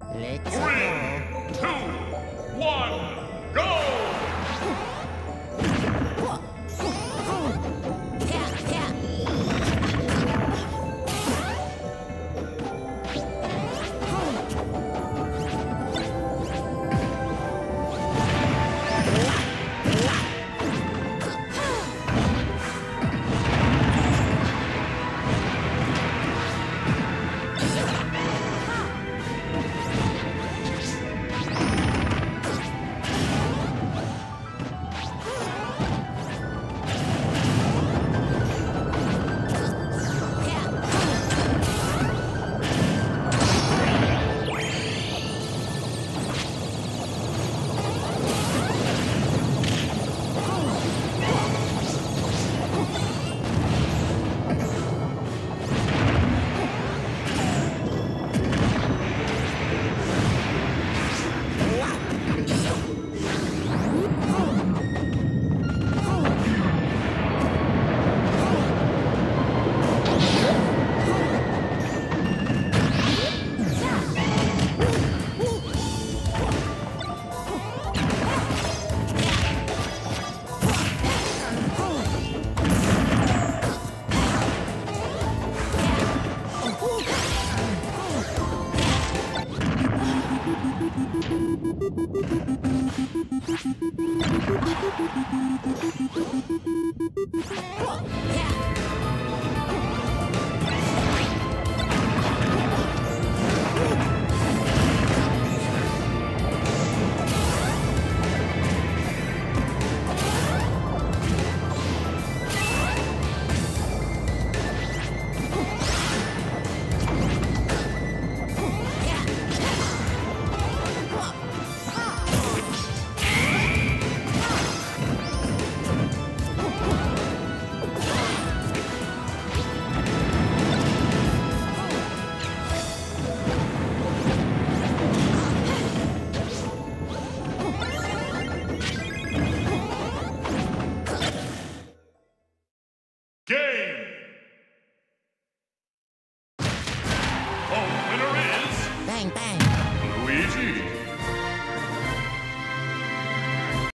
Let's Three, go. two, one, Thank you. 回去